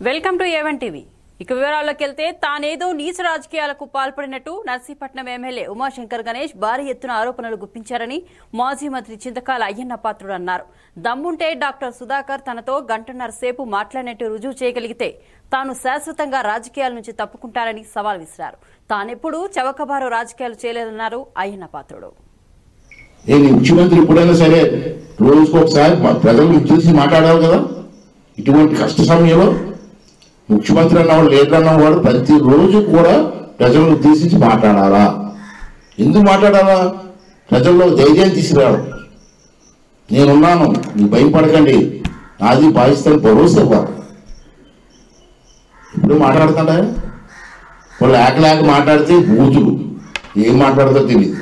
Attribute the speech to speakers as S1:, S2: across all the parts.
S1: Welcome to A1 TV ఇక వివరాల్లోకి వెళ్తే తానేదో నీచ రాజకీయాలకు పాల్పడినట్టు నర్సీపట్నం ఎమ్మెల్యే ఉమాశంకర్ గణేష్ భారీ ఎత్తున ఆరోపణలు గుప్పించారని మాజీ మంత్రి చింతకాల అయ్యన్న పాత్రుడు అన్నారు. దమ్ముంటే డాక్టర్ సుధాకర్ తనతో గంటన్నర సేపు మాట్లాడినట్టు రుజువు చేయగలిగితే తాను శాశ్వతంగా రాజకీయాల నుంచి తప్పుకుంటారని సవాల్ విసిరారు. తానెప్పుడు చవకబారు రాజకీయాలు చేయలేదన్నారు అయ్యన్న పాత్రుడు.
S2: నేను ముఖ్యమంత్రి ఎప్పుడైనా సరే రోజుకు ఒకసారి చూసి మాట్లాడాలి కదా? ఇటువంటి కష్ట సమయంలో ముఖ్యమంత్రి అన్నవాడు లీడర్ అన్నవాడు ప్రతిరోజు కూడా ప్రజలను ఉద్దేశించి మాట్లాడాలా? ఎందుకు మాట్లాడాలా? ప్రజల్లో ధైర్యం తీసుకురావడం. నేనున్నాను మీరు భయపడకండి. నాది భావిస్తాను భరోసా ఇవ్వాలి. ఇప్పుడు మాట్లాడుతుంటా వాళ్ళు లేక లేక మాట్లాడితే బూతులు. ఏం మాట్లాడదో తెలియదు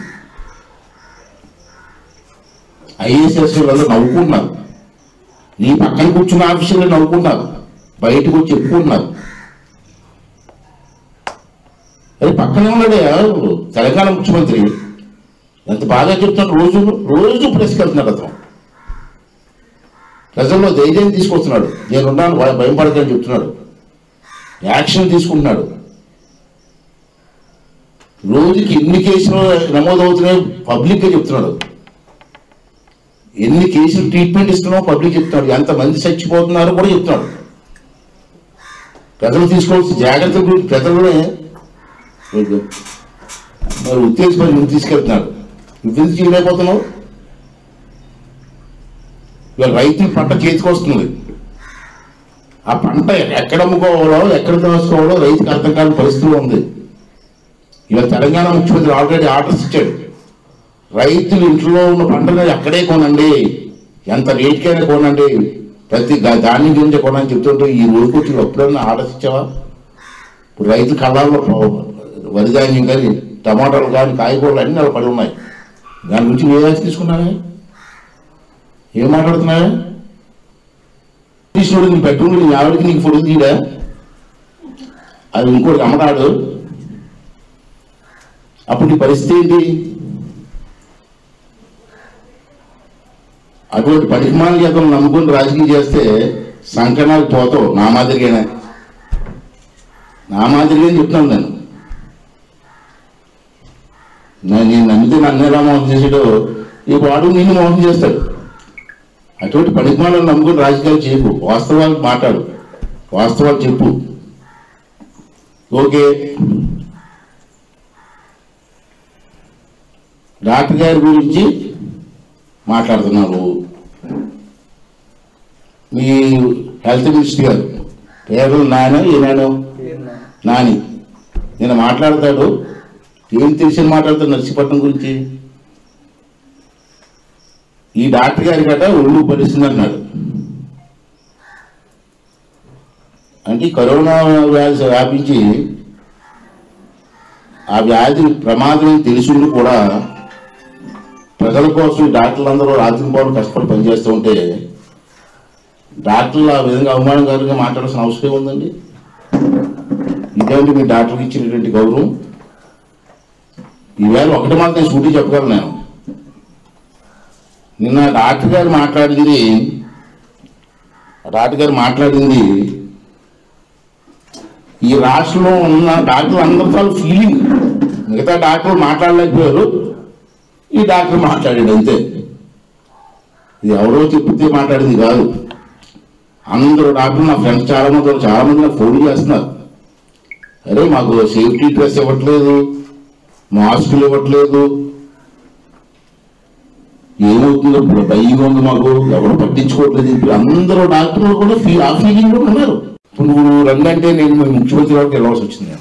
S2: ఐఏఎస్ వాళ్ళు నవ్వుకుంటున్నారు. నీ పక్కన కూర్చున్న ఆఫీసులో నవ్వుకుంటున్నారు. బయటకు వచ్చి చెప్పుకుంటున్నారు అది పక్కనే ఉన్నాడే ఎవరు? తెలంగాణ ముఖ్యమంత్రి. ఎంత బాగా చెప్తున్నాడు రోజు రోజు ప్రెస్కి వెళ్తున్నాడు అతను. ప్రజల్లో ధైర్యం తీసుకొస్తున్నాడు. నేనున్నాను భయం భయపడకని చెప్తున్నాడు. యాక్షన్ తీసుకుంటున్నాడు. రోజుకి ఎన్ని కేసులు నమోదవుతున్నాయో పబ్లిక్గా చెప్తున్నాడు. ఎన్ని కేసులు ట్రీట్మెంట్ ఇస్తున్నావు పబ్లిక్ చెప్తున్నాడు. ఎంతమంది చచ్చిపోతున్నారో కూడా చెప్తున్నాడు. ప్రజలు తీసుకోవాల్సిన జాగ్రత్త గురించి ప్రజలనే మరి ఉత్తేజపడి నువ్వు తీసుకెళ్తున్నాడు నువ్వెందుకు చేయలేకపోతున్నావు? ఇవాళ రైతులు పంట చేతికి వస్తుంది. ఆ పంట ఎక్కడ అమ్ముకోవాలో ఎక్కడ దోసుకోవాలో రైతుకి అర్థం కాని పరిస్థితిలో ఉంది. ఇవాళ తెలంగాణ ముఖ్యమంత్రి ఆల్రెడీ ఆర్డర్స్ ఇచ్చాడు. రైతులు ఇంట్లో ఉన్న పంటలు అక్కడే కొనండి. ఎంత రేట్కైనా కొనండి. ప్రతి దాని గురించి కొనని చెప్తుంటే ఈ రోజుకి ఎప్పుడన్నా ఎప్పుడైనా ఇప్పుడు రైతు కళ్ళాల్లో వరి ధాన్యం కానీ టమాటాలు కానీ కాయగూరలు అన్నీ అలా పడి ఉన్నాయి. దాని గురించి ఏ రాసి తీసుకున్నావే? ఏం మాట్లాడుతున్నావే? కృష్ణుడు నీ బెడ్రూమ్ నీ ఆవిడకి నీకు ఫోటో తీయడా? అది ఇంకోటి అమ్మడాడు అప్పుడు నీ పరిస్థితి ఏంటి? అటువంటి పరిమాణ చేతను నమ్ముకుని రాజకీయం చేస్తే సంకనాలు పోతావు. నా మాదిరిగానే. నా మాదిరిగానే చెప్తున్నాను నేను. నేను నమ్మితే నన్ను ఎలా మోసం చేసాడు ఈ వాడు నిన్ను మోసం చేస్తాడు. అటువంటి పరిమాణాలు నమ్ముకుని రాజకీయాలు చెప్పు వాస్తవాలు మాట్లాడు. వాస్తవాలు చెప్పు. ఓకే. డాక్టర్ గారి గురించి మాట్లాడుతున్నారు. మీ హెల్త్ మినిస్టర్ గారు పేరు నాయన ఏనాడు నాని. నేను మాట్లాడతాడు. ఏం తెలిసి మాట్లాడతాడు నర్సీపట్నం గురించి? ఈ డాక్టర్ గారి గట ఒళ్ళు పరిస్థితి అన్నాడు అంటే ఈ కరోనా వ్యాధి వ్యాపించి ఆ వ్యాధి ప్రమాదం తెలుసుండి కూడా ప్రజల కోసం డాక్టర్లు అందరూ రాత్రి పౌరులు కష్టపడి పనిచేస్తూ ఉంటే డాక్టర్లు ఆ విధంగా అవమానకరంగా మాట్లాడాల్సిన అవసరం ఉందండి ఇదేంటి మీ డాక్టర్కి ఇచ్చినటువంటి గౌరవం? ఈవేళ ఒకటి మాత్రం నేను సూటి చెప్పగలను నేను. నిన్న డాక్టర్ గారు మాట్లాడింది డాక్టర్ గారు మాట్లాడింది ఈ రాష్ట్రంలో ఉన్న డాక్టర్లు అందరితో ఫీలింగ్ మిగతా డాక్టర్లు మాట్లాడలేకపోయారు ఈ డాక్టర్ మాట్లాడాడు అంతే. ఇది ఎవరో చెప్తే మాట్లాడింది కాదు. అందరూ డాక్టర్లు నా ఫ్రెండ్స్ చాలా మంది చాలా మంది నాకు ఫోన్ చేస్తున్నారు. అరే మాకు సేఫ్టీ డ్రెస్ ఇవ్వట్లేదు. మాస్కులు ఇవ్వట్లేదు. ఏమవుతుందో ఇప్పుడు భయంగా ఉంది మాకు. ఎవరు పట్టించుకోవట్లేదు. అందరూ డాక్టర్లు కూడా ఫీ ఆ ఫీలింగ్ కూడా ఉన్నారు. ఇప్పుడు నువ్వు రంగంటే నేను ముఖ్యమంత్రి వరకు వెళ్ళవలసి వచ్చింది.